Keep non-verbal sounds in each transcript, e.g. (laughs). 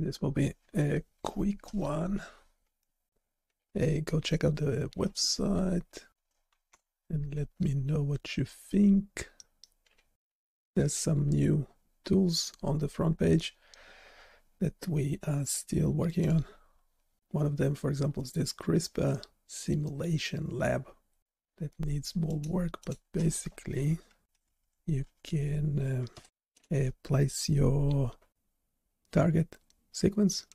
This will be a quick one. Hey, go check out the website and let me know what you think. There's some new tools on the front page that we are still working on. One of them, for example, is this CRISPR simulation lab that needs more work, but basically you can uh, uh, place your target sequence,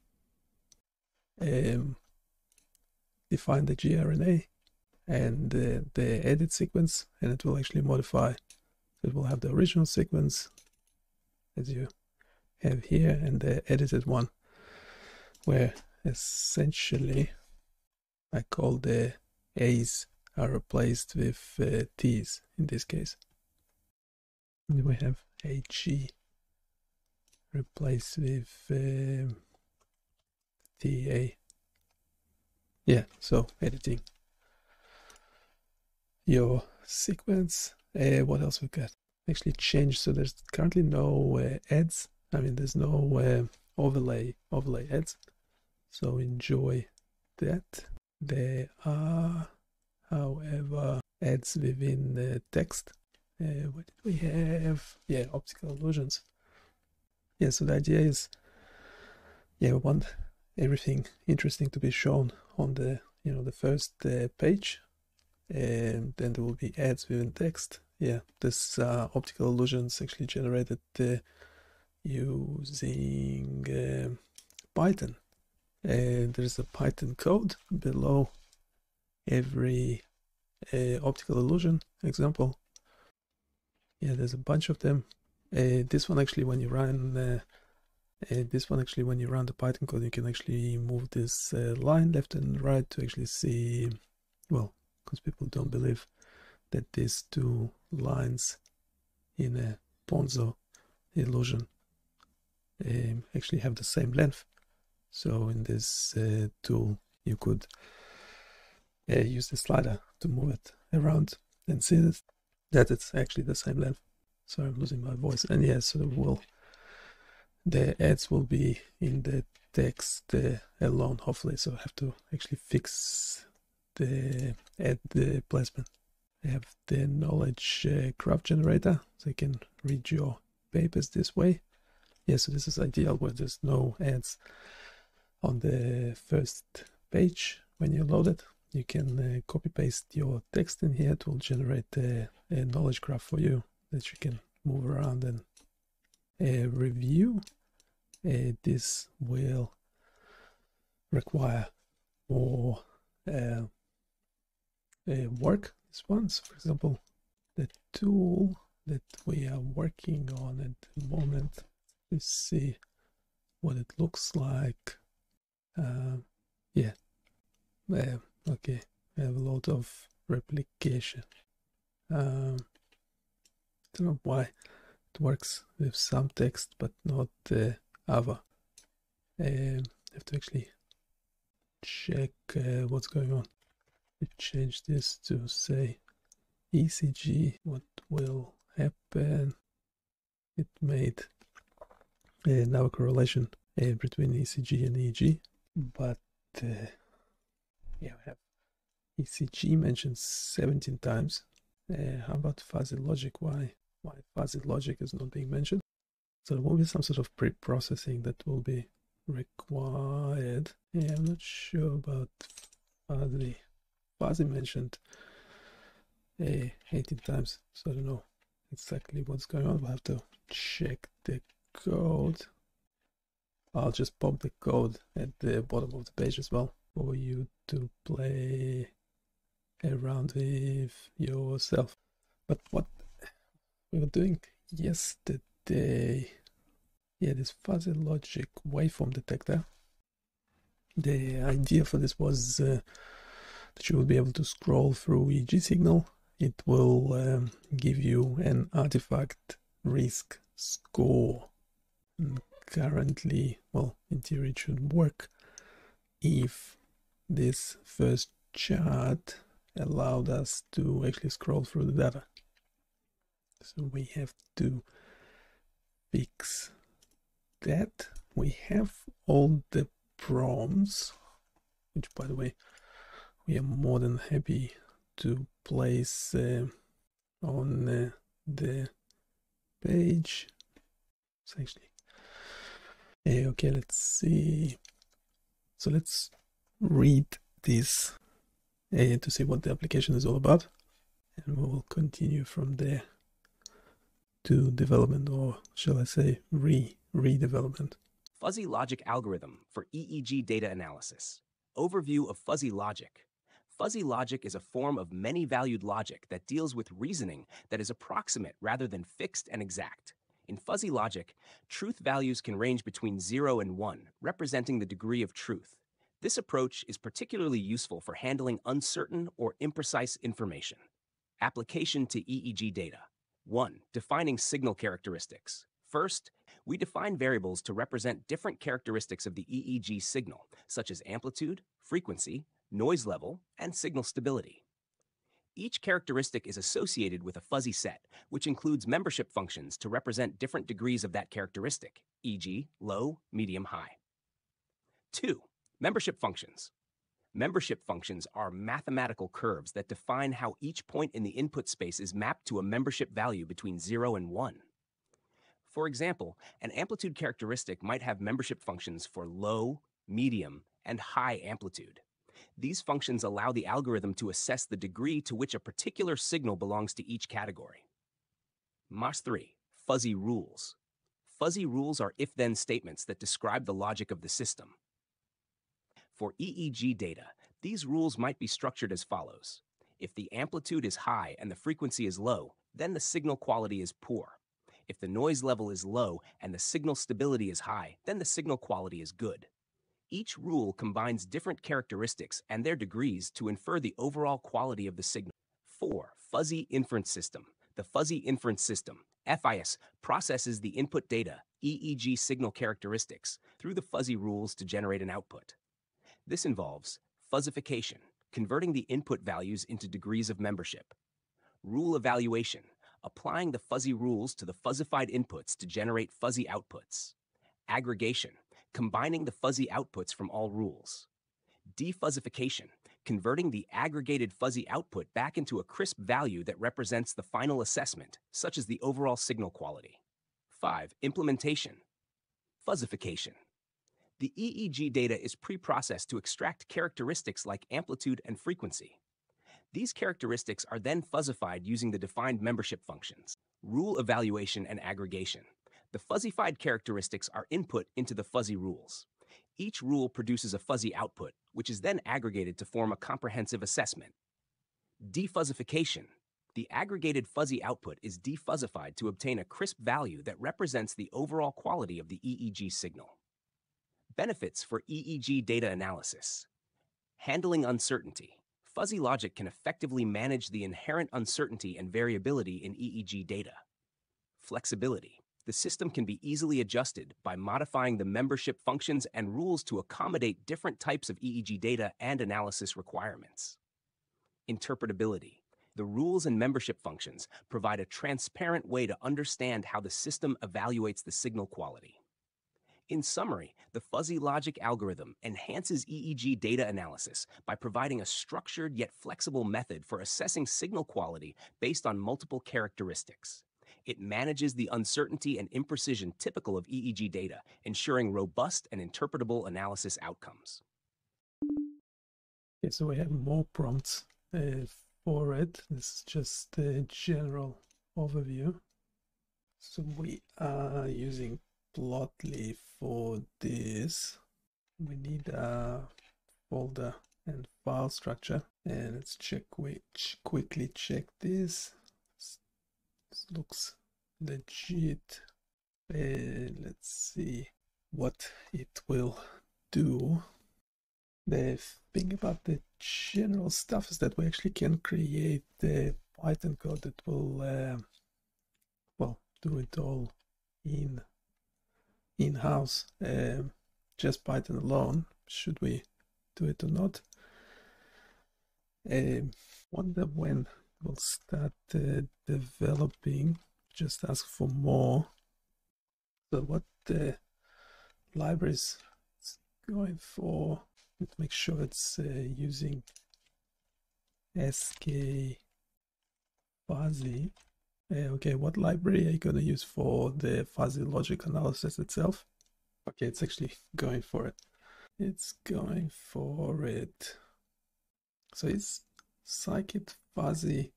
um, define the gRNA and the edit sequence, and it will actually modify. It will have the original sequence as you have here and the edited one, where essentially I call the A's are replaced with uh, T's in this case. And we have AG replaced with um, TA. Yeah, so editing your sequence. Uh, what else we got? Actually changed. So there's currently no uh, ads. I mean, there's no uh, overlay overlay ads. So enjoy that. There are, however, ads within the text. Uh, what did we have? Yeah, optical illusions. Yeah, so the idea is, yeah, we want everything interesting to be shown on the, you know, the first uh, page, and then there will be ads within text. Yeah, this uh, optical illusions actually generated uh, using um, Python and there's a Python code below every uh, optical illusion example. Yeah, there's a bunch of them. Uh, this one actually, when you run uh, uh this one actually, when you run the Python code, you can actually move this uh, line left and right to actually see. Well, because people don't believe that these two lines in a Ponzo illusion um, actually have the same length. So in this uh, tool, you could uh, use the slider to move it around and see that, that it's actually the same length. So I'm losing my voice. And yes, so will the ads will be in the text uh, alone, hopefully. So I have to actually fix the ad the placement. I have the knowledge uh, graph generator, so I can read your papers this way. Yeah, so this is ideal where there's no ads on the first page when you load it you can uh, copy paste your text in here it will generate a, a, knowledge graph for you that you can move around and uh, review. Uh, this will require more uh, uh, work. This one so for example the tool that we are working on at the moment. Let's see what it looks like. Uh, yeah. Uh, okay. I have a lot of replication. Um, don't know why it works with some text but not the other um, I have to actually check uh, what's going on we change this to say ECG what will happen it made uh, now a correlation uh, between ECG and EEG but uh, yeah, we have ECG mentioned 17 times. Uh, how about fuzzy logic? Why why fuzzy logic is not being mentioned? So there will be some sort of pre-processing that will be required. Yeah, I'm not sure about fuzzy. Fuzzy mentioned uh, 18 times, so I don't know exactly what's going on. We'll have to check the code. I'll just pop the code at the bottom of the page as well for you to play around with yourself. But what we were doing yesterday, yeah, this fuzzy logic waveform detector. The idea for this was uh, that you will be able to scroll through EEG signal. It will um, give you an artifact risk score. And currently, well, in theory, it should work if this first chart allowed us to actually scroll through the data. So we have to fix that. we have all the prompts, which by the way, we are more than happy to place uh, on uh, the page. It's actually uh, okay. Let's see. So let's read this uh, to see what the application is all about, and we will continue from there to development, or shall I say, re redevelopment. Fuzzy logic algorithm for EEG data analysis. Overview of fuzzy logic. Fuzzy logic is a form of many valued logic that deals with reasoning that is approximate rather than fixed and exact. In fuzzy logic, truth values can range between 0 and 1, representing the degree of truth. This approach is particularly useful for handling uncertain or imprecise information. Application to EEG data. 1. Defining signal characteristics. First, we define variables to represent different characteristics of the EEG signal, such as amplitude, frequency, noise level, and signal stability. Each characteristic is associated with a fuzzy set, which includes membership functions to represent different degrees of that characteristic, e.g., low, medium, high. 2. Membership functions. Membership functions are mathematical curves that define how each point in the input space is mapped to a membership value between 0 and 1. For example, an amplitude characteristic might have membership functions for low, medium, and high amplitude. These functions allow the algorithm to assess the degree to which a particular signal belongs to each category. MAS 3. Fuzzy rules. Fuzzy rules are if-then statements that describe the logic of the system. For EEG data, these rules might be structured as follows. If the amplitude is high and the frequency is low, then the signal quality is poor. If the noise level is low and the signal stability is high, then the signal quality is good. Each rule combines different characteristics and their degrees to infer the overall quality of the signal. 4. Fuzzy Inference System. The Fuzzy Inference System, FIS, processes the input data, EEG signal characteristics, through the fuzzy rules to generate an output. This involves fuzzification, converting the input values into degrees of membership, rule evaluation, applying the fuzzy rules to the fuzzified inputs to generate fuzzy outputs, aggregation, combining the fuzzy outputs from all rules. Defuzzification, converting the aggregated fuzzy output back into a crisp value that represents the final assessment, such as the overall signal quality. 5. Implementation. Fuzzification. The EEG data is pre-processed to extract characteristics like amplitude and frequency. These characteristics are then fuzzified using the defined membership functions. Rule evaluation and aggregation. The fuzzified characteristics are input into the fuzzy rules. Each rule produces a fuzzy output, which is then aggregated to form a comprehensive assessment. Defuzzification. The aggregated fuzzy output is defuzzified to obtain a crisp value that represents the overall quality of the EEG signal. Benefits for EEG data analysis. Handling uncertainty. Fuzzy logic can effectively manage the inherent uncertainty and variability in EEG data. Flexibility the system can be easily adjusted by modifying the membership functions and rules to accommodate different types of EEG data and analysis requirements. Interpretability. The rules and membership functions provide a transparent way to understand how the system evaluates the signal quality. In summary, the fuzzy logic algorithm enhances EEG data analysis by providing a structured yet flexible method for assessing signal quality based on multiple characteristics. It manages the uncertainty and imprecision typical of EEG data, ensuring robust and interpretable analysis outcomes. Okay, so we have more prompts uh, for it. This is just a general overview. So we are using Plotly for this. We need a folder and file structure. And let's check which quickly check this. This looks legit. and let's see what it will do. The thing about the general stuff is that we actually can create the Python code that will, uh, well, do it all in in-house, uh, just Python alone. Should we do it or not? I uh, wonder when we'll start uh, developing just ask for more so what uh, libraries going for Let's make sure it's uh, using sk fuzzy uh, okay what library are you going to use for the fuzzy logic analysis itself? Okay it's actually going for it. It's going for it. So it's scikit fuzzy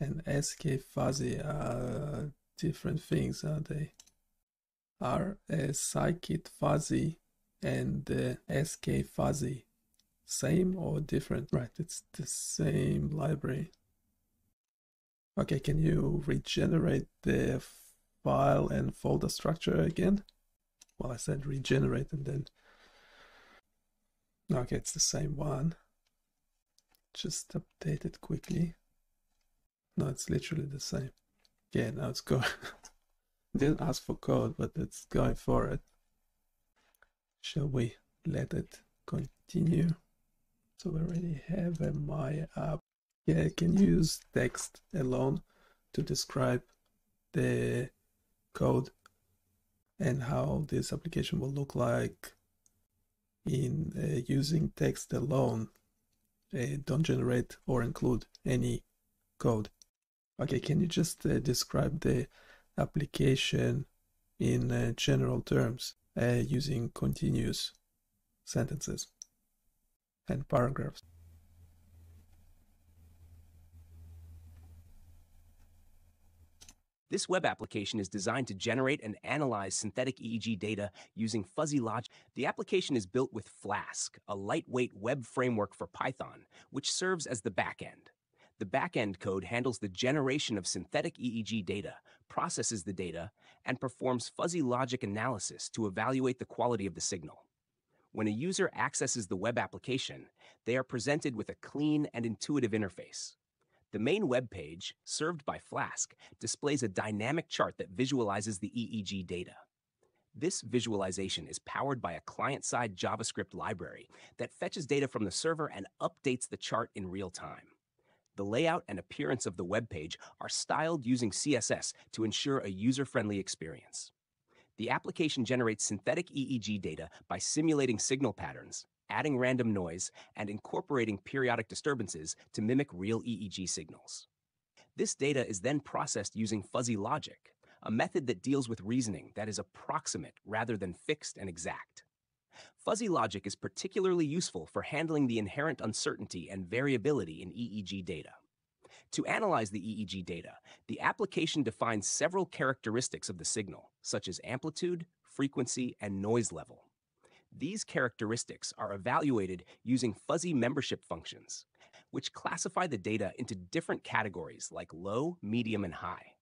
and sk fuzzy are different things aren't they? Are a scikit fuzzy and the sk fuzzy. Same or different? Right it's the same library okay can you regenerate the file and folder structure again? Well i said regenerate and then okay it's the same one. Just update it quickly. No it's literally the same. Yeah now it's going (laughs) didn't ask for code but it's going for it. Shall we let it continue? So we already have a my app yeah can use text alone to describe the code and how this application will look like in uh, using text alone uh, don't generate or include any code okay can you just uh, describe the application in uh, general terms uh, using continuous sentences and paragraphs. This web application is designed to generate and analyze synthetic EEG data using fuzzy logic. The application is built with Flask, a lightweight web framework for Python, which serves as the backend. The backend code handles the generation of synthetic EEG data, processes the data, and performs fuzzy logic analysis to evaluate the quality of the signal. When a user accesses the web application, they are presented with a clean and intuitive interface. The main web page, served by Flask, displays a dynamic chart that visualizes the EEG data. This visualization is powered by a client-side JavaScript library that fetches data from the server and updates the chart in real time. The layout and appearance of the web page are styled using CSS to ensure a user-friendly experience. The application generates synthetic EEG data by simulating signal patterns, adding random noise, and incorporating periodic disturbances to mimic real EEG signals. This data is then processed using fuzzy logic, a method that deals with reasoning that is approximate rather than fixed and exact. Fuzzy logic is particularly useful for handling the inherent uncertainty and variability in EEG data. To analyze the EEG data, the application defines several characteristics of the signal, such as amplitude, frequency, and noise level. These characteristics are evaluated using fuzzy membership functions, which classify the data into different categories like low, medium, and high.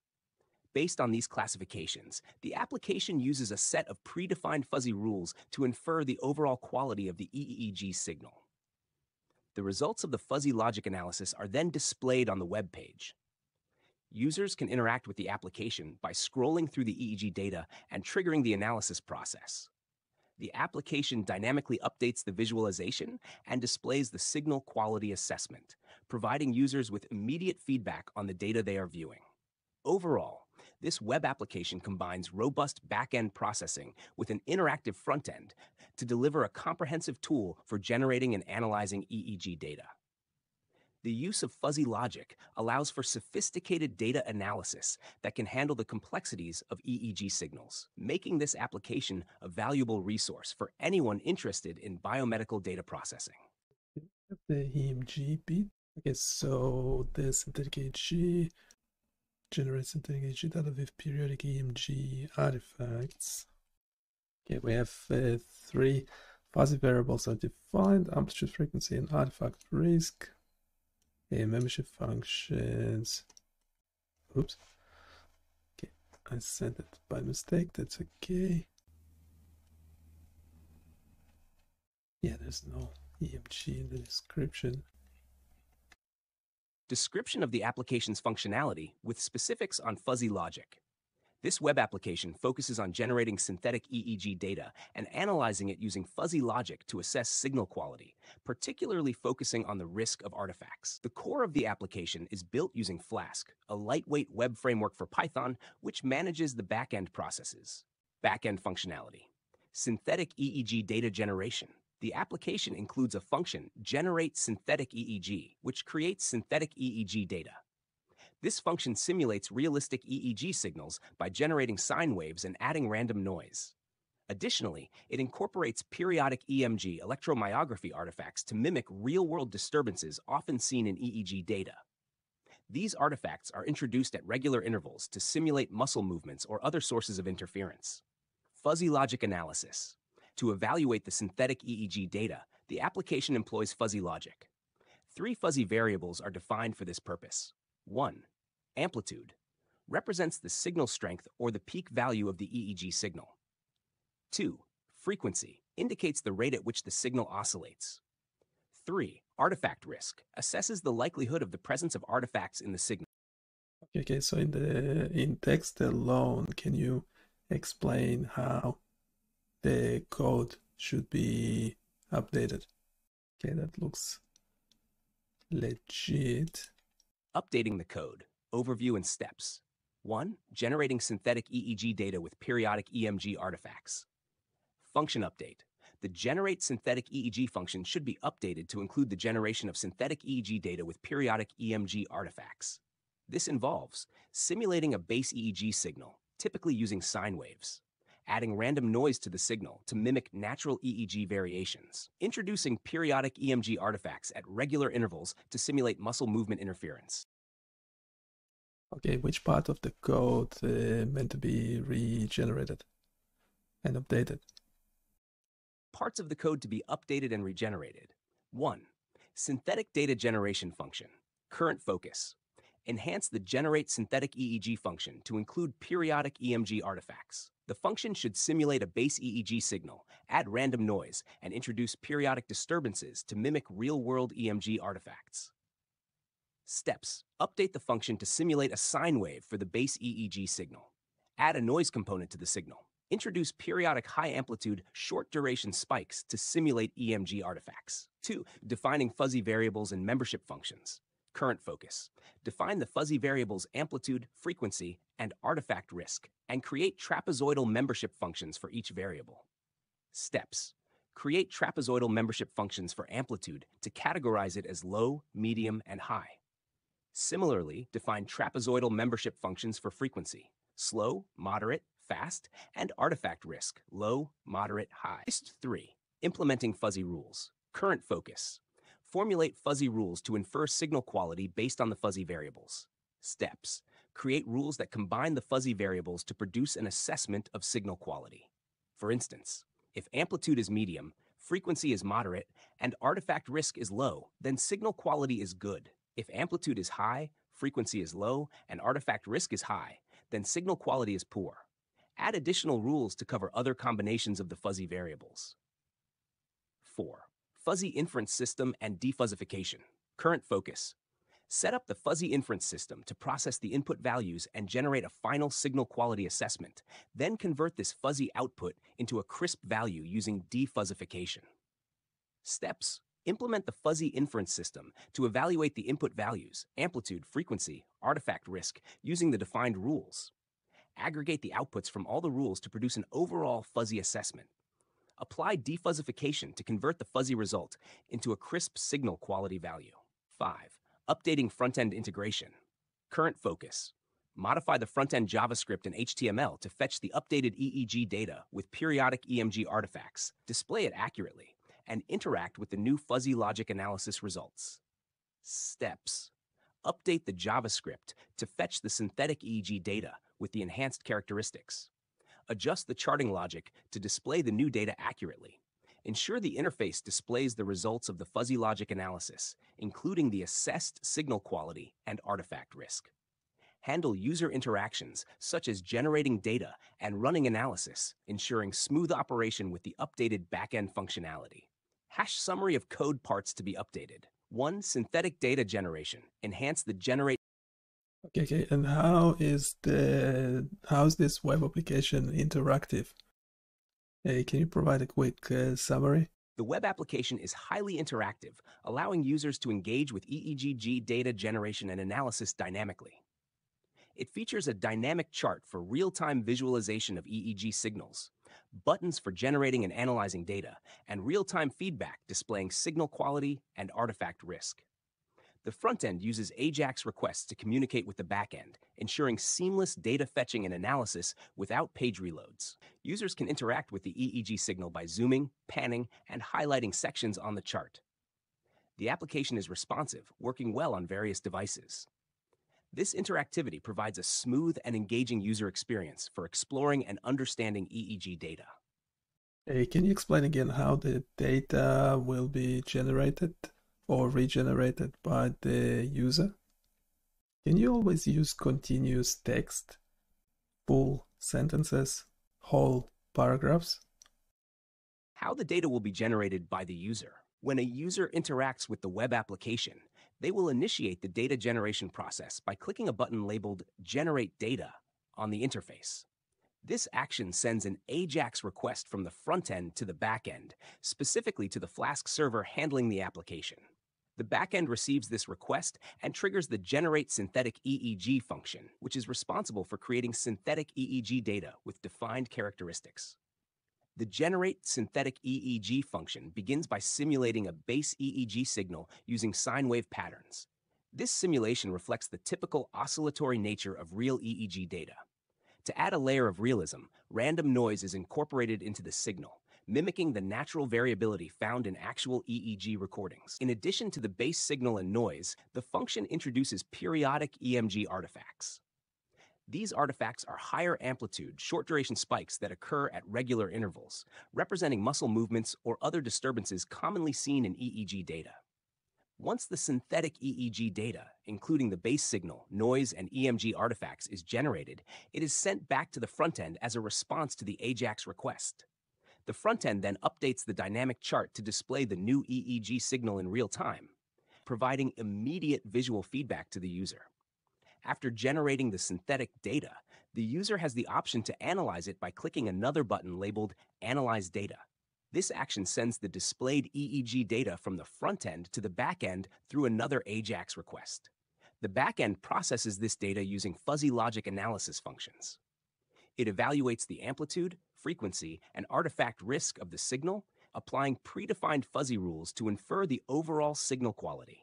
Based on these classifications, the application uses a set of predefined fuzzy rules to infer the overall quality of the EEG signal. The results of the fuzzy logic analysis are then displayed on the web page. Users can interact with the application by scrolling through the EEG data and triggering the analysis process. The application dynamically updates the visualization and displays the signal quality assessment, providing users with immediate feedback on the data they are viewing. Overall, this web application combines robust back-end processing with an interactive front end to deliver a comprehensive tool for generating and analyzing EEG data. The use of fuzzy logic allows for sophisticated data analysis that can handle the complexities of EEG signals, making this application a valuable resource for anyone interested in biomedical data processing. The EMG bit. Okay, so the synthetic EEG generates synthetic EEG data with periodic EMG artifacts. Okay, we have uh, three fuzzy variables are defined, amplitude, frequency, and artifact risk. Membership functions. Oops. Okay, I sent it by mistake, that's okay. Yeah, there's no EMG in the description description of the application's functionality with specifics on fuzzy logic. This web application focuses on generating synthetic EEG data and analyzing it using fuzzy logic to assess signal quality, particularly focusing on the risk of artifacts. The core of the application is built using Flask, a lightweight web framework for Python which manages the backend processes. Backend functionality. synthetic EEG data generation. The application includes a function, generate synthetic EEG, which creates synthetic EEG data. This function simulates realistic EEG signals by generating sine waves and adding random noise. Additionally, it incorporates periodic EMG electromyography artifacts to mimic real world disturbances often seen in EEG data. These artifacts are introduced at regular intervals to simulate muscle movements or other sources of interference. Fuzzy logic analysis. To evaluate the synthetic EEG data, the application employs fuzzy logic. Three fuzzy variables are defined for this purpose. 1. Amplitude represents the signal strength or the peak value of the EEG signal. 2. Frequency indicates the rate at which the signal oscillates. 3. Artifact risk assesses the likelihood of the presence of artifacts in the signal. Okay, okay, so in the in text alone, can you explain how the code should be updated? Okay, that looks legit. Updating the code, overview and steps. 1. Generating synthetic EEG data with periodic EMG artifacts. Function update. The generate synthetic EEG function should be updated to include the generation of synthetic EEG data with periodic EMG artifacts. This involves simulating a base EEG signal, typically using sine waves, adding random noise to the signal to mimic natural EEG variations, introducing periodic EMG artifacts at regular intervals to simulate muscle movement interference. Okay, which part of the code uh, meant to be regenerated and updated? Parts of the code to be updated and regenerated. 1. Synthetic data generation function. Current focus. Enhance the generate synthetic EEG function to include periodic EMG artifacts. The function should simulate a base EEG signal, add random noise, and introduce periodic disturbances to mimic real world EMG artifacts. Steps Update the function to simulate a sine wave for the base EEG signal. Add a noise component to the signal. Introduce periodic high amplitude, short duration spikes to simulate EMG artifacts. 2. Defining fuzzy variables and membership functions. Current focus. Define the fuzzy variables amplitude, frequency, and artifact risk, and create trapezoidal membership functions for each variable. Steps. Create trapezoidal membership functions for amplitude to categorize it as low, medium, and high. Similarly, define trapezoidal membership functions for frequency, slow, moderate, fast, and artifact risk, low, moderate, high. 3. Implementing fuzzy rules. Current focus. Formulate fuzzy rules to infer signal quality based on the fuzzy variables. Steps. Create rules that combine the fuzzy variables to produce an assessment of signal quality. For instance, if amplitude is medium, frequency is moderate, and artifact risk is low, then signal quality is good. If amplitude is high, frequency is low, and artifact risk is high, then signal quality is poor. Add additional rules to cover other combinations of the fuzzy variables. 4. Fuzzy inference system and defuzzification. Current focus. Set up the fuzzy inference system to process the input values and generate a final signal quality assessment. Then convert this fuzzy output into a crisp value using defuzzification. Steps Implement the fuzzy inference system to evaluate the input values, amplitude, frequency, artifact risk, using the defined rules. Aggregate the outputs from all the rules to produce an overall fuzzy assessment. Apply defuzzification to convert the fuzzy result into a crisp signal quality value. 5. Updating front-end integration. Current focus. Modify the front-end JavaScript and HTML to fetch the updated EEG data with periodic EMG artifacts, display it accurately, and interact with the new fuzzy logic analysis results. Steps. Update the JavaScript to fetch the synthetic EEG data with the enhanced characteristics. Adjust the charting logic to display the new data accurately. Ensure the interface displays the results of the fuzzy logic analysis, including the assessed signal quality and artifact risk. Handle user interactions, such as generating data and running analysis, ensuring smooth operation with the updated backend functionality. Hash summary of code parts to be updated. 1. Synthetic data generation. Enhance the generate Okay, okay. And how is the how is this web application interactive? Hey, can you provide a quick uh, summary? The web application is highly interactive, allowing users to engage with EEG data generation and analysis dynamically. It features a dynamic chart for real-time visualization of EEG signals, buttons for generating and analyzing data, and real-time feedback displaying signal quality and artifact risk. The front end uses AJAX requests to communicate with the back end, ensuring seamless data fetching and analysis without page reloads. Users can interact with the EEG signal by zooming, panning, and highlighting sections on the chart. The application is responsive, working well on various devices. This interactivity provides a smooth and engaging user experience for exploring and understanding EEG data. Hey, can you explain again how the data will be generated? Or regenerated by the user? Can you always use continuous text, full sentences, whole paragraphs? How the data will be generated by the user. When a user interacts with the web application, they will initiate the data generation process by clicking a button labeled Generate Data on the interface. This action sends an AJAX request from the front end to the back end, specifically to the Flask server handling the application. The backend receives this request and triggers the Generate Synthetic EEG function, which is responsible for creating synthetic EEG data with defined characteristics. The Generate Synthetic EEG function begins by simulating a base EEG signal using sine wave patterns. This simulation reflects the typical oscillatory nature of real EEG data. To add a layer of realism, random noise is incorporated into the signal, mimicking the natural variability found in actual EEG recordings. In addition to the base signal and noise, the function introduces periodic EMG artifacts. These artifacts are higher amplitude, short duration spikes that occur at regular intervals, representing muscle movements or other disturbances commonly seen in EEG data. Once the synthetic EEG data, including the base signal, noise, and EMG artifacts, is generated, it is sent back to the front end as a response to the AJAX request. The front end then updates the dynamic chart to display the new EEG signal in real time, providing immediate visual feedback to the user. After generating the synthetic data, the user has the option to analyze it by clicking another button labeled Analyze Data. This action sends the displayed EEG data from the front end to the back end through another AJAX request. The back end processes this data using fuzzy logic analysis functions. It evaluates the amplitude, frequency, and artifact risk of the signal, applying predefined fuzzy rules to infer the overall signal quality.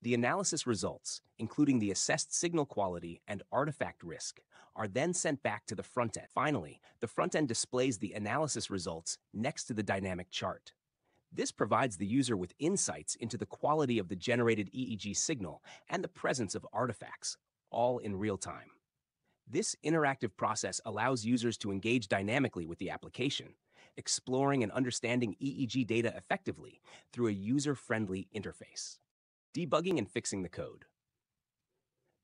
The analysis results, including the assessed signal quality and artifact risk, are then sent back to the front end. Finally, the front end displays the analysis results next to the dynamic chart. This provides the user with insights into the quality of the generated EEG signal and the presence of artifacts, all in real time. This interactive process allows users to engage dynamically with the application, exploring and understanding EEG data effectively through a user-friendly interface. Debugging and fixing the code.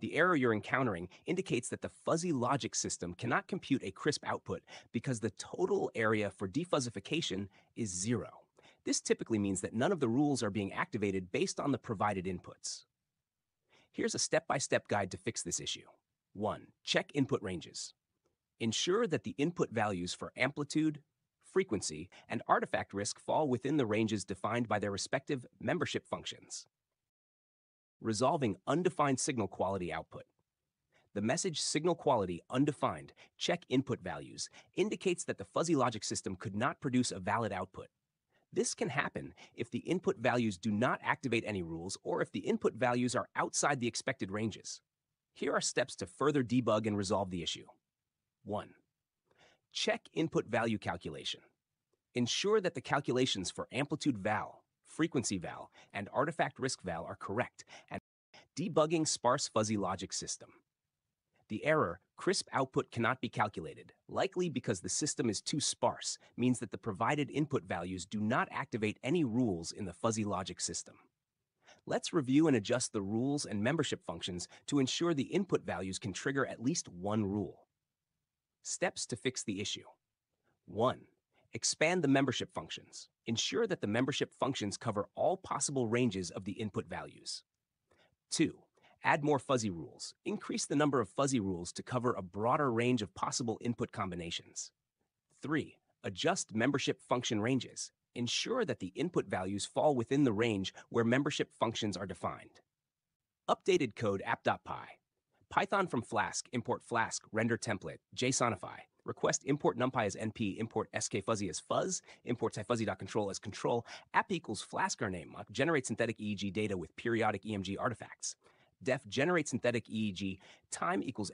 The error you're encountering indicates that the fuzzy logic system cannot compute a crisp output because the total area for defuzzification is zero. This typically means that none of the rules are being activated based on the provided inputs. Here's a step-by-step -step guide to fix this issue. 1. Check input ranges. Ensure that the input values for amplitude, frequency, and artifact risk fall within the ranges defined by their respective membership functions. Resolving undefined signal quality output. The message signal quality undefined check input values indicates that the fuzzy logic system could not produce a valid output. This can happen if the input values do not activate any rules or if the input values are outside the expected ranges. Here are steps to further debug and resolve the issue. 1. Check input value calculation. Ensure that the calculations for amplitude val, frequency val, and artifact risk val are correct, and debugging sparse fuzzy logic system. The error, crisp output cannot be calculated, likely because the system is too sparse, means that the provided input values do not activate any rules in the fuzzy logic system. Let's review and adjust the rules and membership functions to ensure the input values can trigger at least one rule. Steps to fix the issue. 1. Expand the membership functions. Ensure that the membership functions cover all possible ranges of the input values. 2. Add more fuzzy rules. Increase the number of fuzzy rules to cover a broader range of possible input combinations. 3. Adjust membership function ranges ensure that the input values fall within the range where membership functions are defined. Updated code app.py. Python from Flask import Flask render template JSONify request import numpy as np, import skfuzzy as fuzz, import tyfuzzy.control as control, app equals flaskr name, generate synthetic EEG data with periodic EMG artifacts. Def generate synthetic EEG, time equals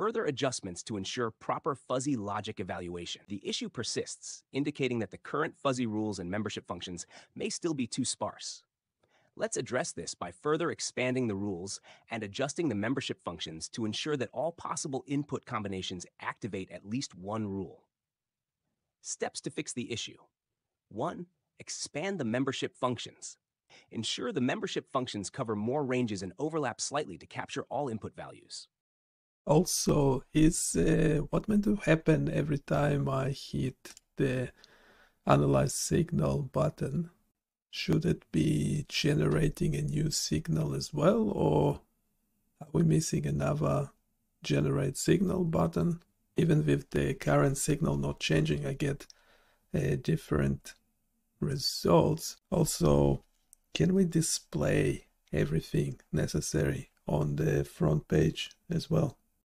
further adjustments to ensure proper fuzzy logic evaluation. The issue persists, indicating that the current fuzzy rules and membership functions may still be too sparse. Let's address this by further expanding the rules and adjusting the membership functions to ensure that all possible input combinations activate at least one rule. Steps to fix the issue. 1. Expand the membership functions. Ensure the membership functions cover more ranges and overlap slightly to capture all input values. Also, is uh, what meant to happen every time I hit the analyze signal button? Should it be generating a new signal as well, or are we missing another generate signal button? Even with the current signal not changing, I get uh, different results. Also, can we display everything necessary on the front page as well?